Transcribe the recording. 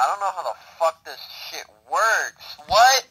I don't know how the fuck this shit works. What?